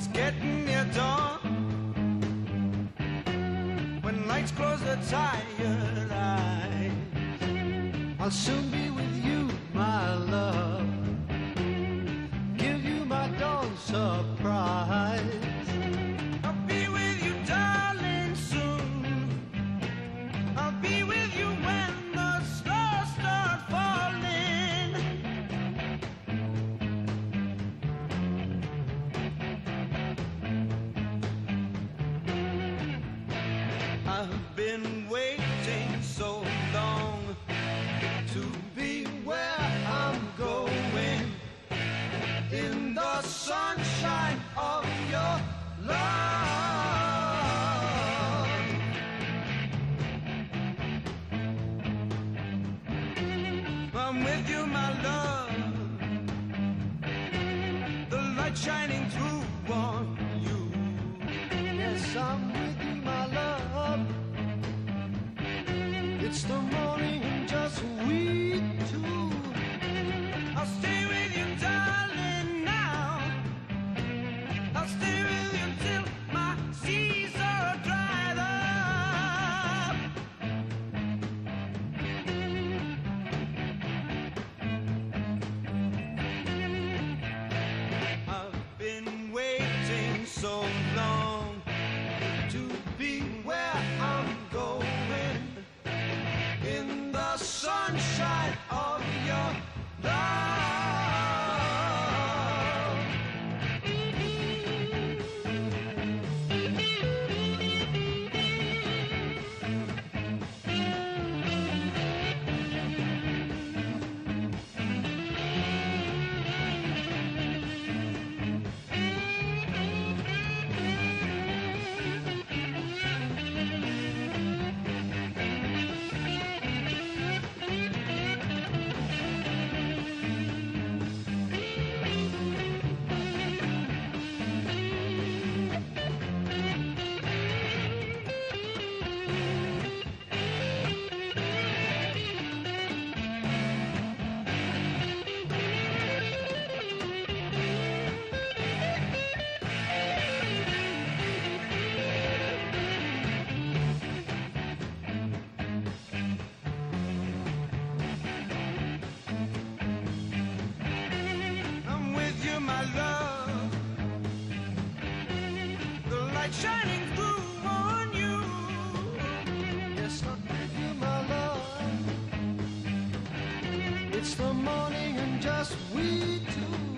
it's getting near dawn. When nights close the tired eyes, I'll soon be with you, my love. to morning and just we two.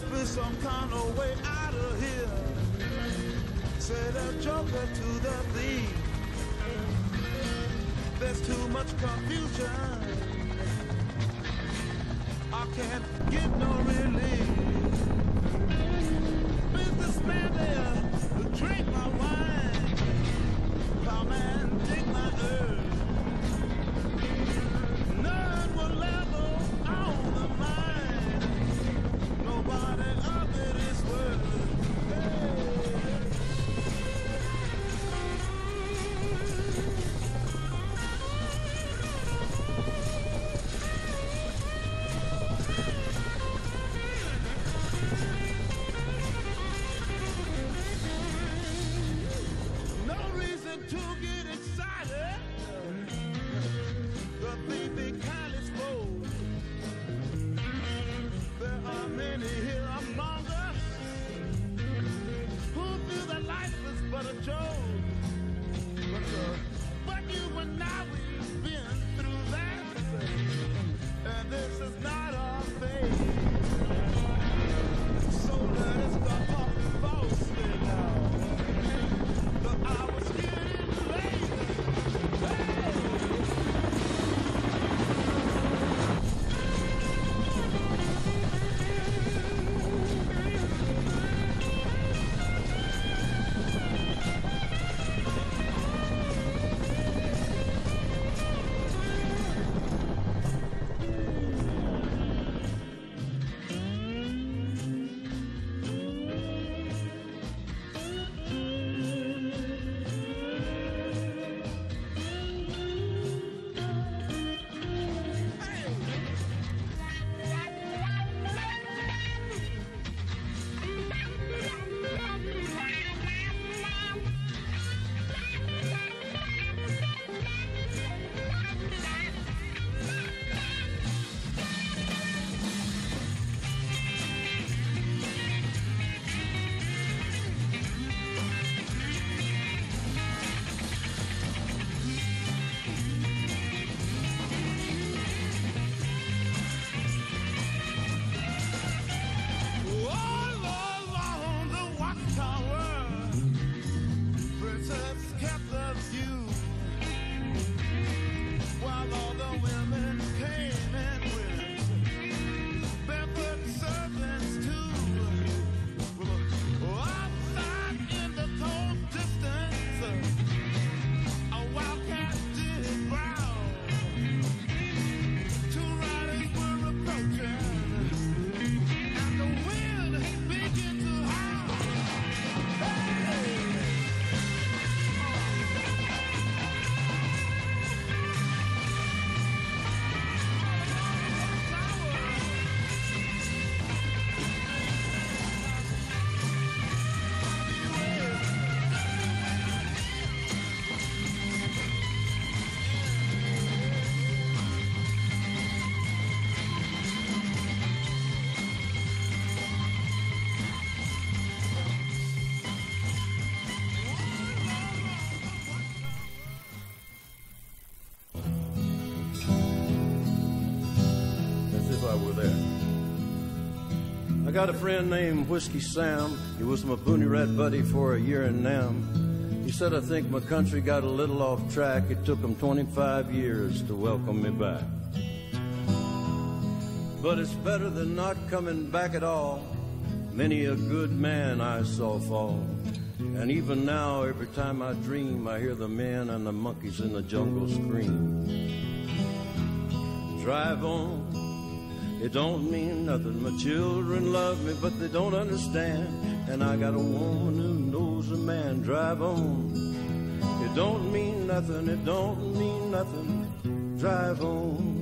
must be some kind of way out of here. Said a joker to the thief. There's too much confusion. I can't get no relief. Got a friend named Whiskey Sam. He was my boonie Rat buddy for a year in Nam. He said, I think my country got a little off track. It took him 25 years to welcome me back. But it's better than not coming back at all. Many a good man I saw fall. And even now, every time I dream, I hear the men and the monkeys in the jungle scream. Drive on, it don't mean nothing. My children love me, but they don't understand. And I got a woman who knows a man. Drive on, it don't mean nothing. It don't mean nothing. Drive on.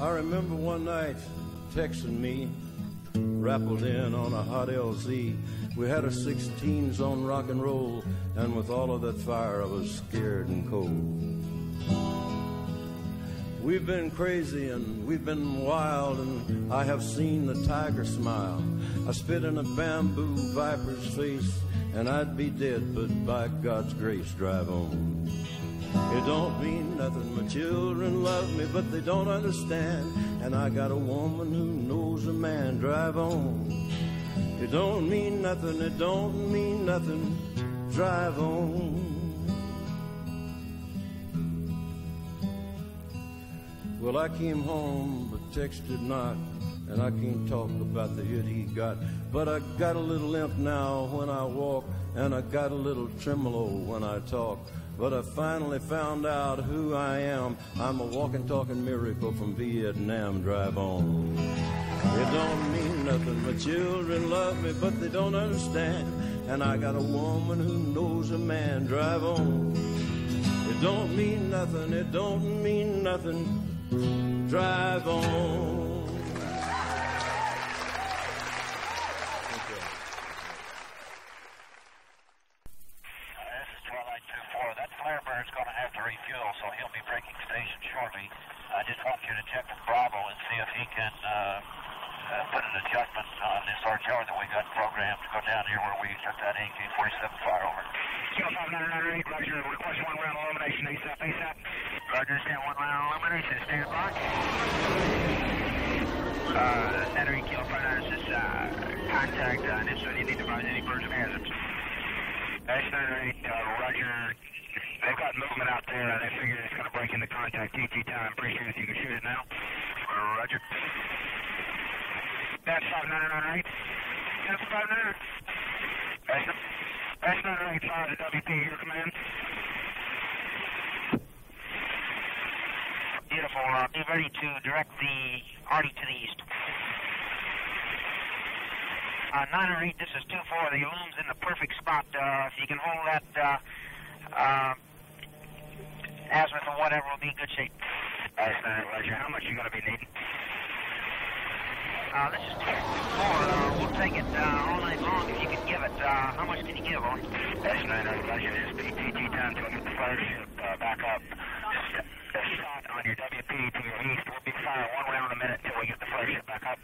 I remember one night texting me, rappled in on a hot LZ. We had a 16s on rock and roll, and with all of that fire, I was scared and cold. We've been crazy and we've been wild, and I have seen the tiger smile. I spit in a bamboo viper's face, and I'd be dead, but by God's grace, drive on. It don't mean nothing. My children love me, but they don't understand. And I got a woman who knows a man. Drive on. It don't mean nothing. It don't mean nothing. Drive on. Well, I came home, but texted not, and I can't talk about the hit he got. But I got a little limp now when I walk, and I got a little tremolo when I talk. But I finally found out who I am. I'm a walking, talking miracle from Vietnam. Drive on. It don't mean nothing. My children love me, but they don't understand. And I got a woman who knows a man. Drive on. It don't mean nothing. It don't mean nothing. Drive on. This is Twilight 2-4. That Firebird's going to have to refuel, so he'll be breaking station shortly. I just want you to check with Bravo and see if he can uh, uh, put an adjustment on this artillery that we got programmed to go down here where we took that AK-47 fire over. Kilo 5998, Roger. Request one round illumination ASAP, ASAP. Roger, stand one round illumination. Stand by. Uh, Center Kilo 59, this is, uh, contact, uh, and if so, you need to advise any and hazards. S98, uh, Roger. They've got movement out there. They figure it's going to break into contact TT time. Appreciate if you can shoot it now. Roger. That's 5998. That's 5998. S98 fire to WP, your command. Beautiful. Uh, be ready to direct the Artie to the east. Uh, 908, this is 2-4. The loom's in the perfect spot. Uh, if you can hold that uh, uh, azimuth or whatever, will be in good shape. That's 9 Roger. How much you going to be needing? Uh, this is 2-4. Uh, we'll take it uh, all night long if you can give it. Uh, how much can you give, Artie? That's 9 Roger. This is PTT time to get the flare ship uh, back up. Just shot on your WP to your east. We'll be firing one round a minute until we get the flare ship back up.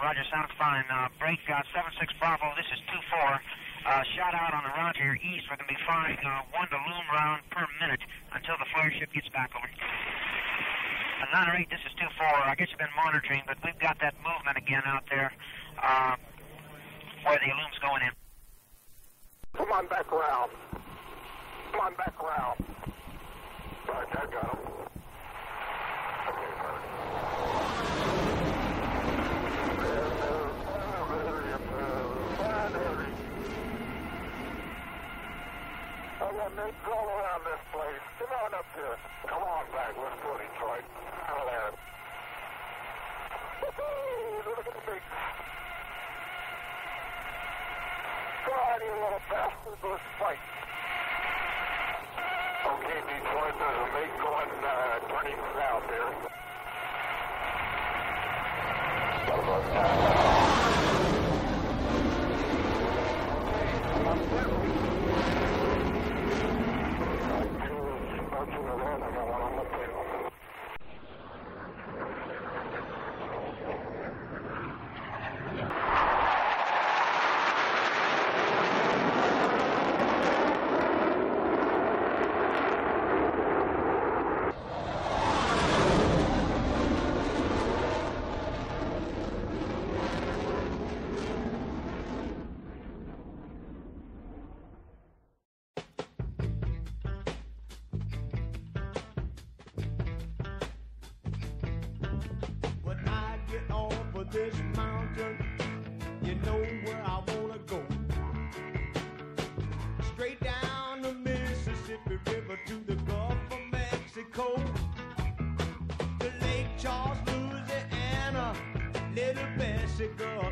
Roger, sounds fine. Uh, break uh, 7-6 Bravo. This is 2-4. Uh, shot out on the Roger East. We're going to be firing uh, one to loom round per minute until the flare ship gets back over. Uh, 908, this is 2-4. I guess you've been monitoring, but we've got that movement again out there uh, where the loom's going in. Come on back around. Come on back around. Roger, I got him. I got mates all around this place. Come on up here. Come on back. Let's go, Detroit. Out there. Look at the. Let's fight. Okay, Detroit, there's a big going uh, turning south here. I'm still in Atlanta. I want to look this mountain, you know where I wanna go. Straight down the Mississippi River to the Gulf of Mexico. To Lake Charles, Louisiana, little Bessie girl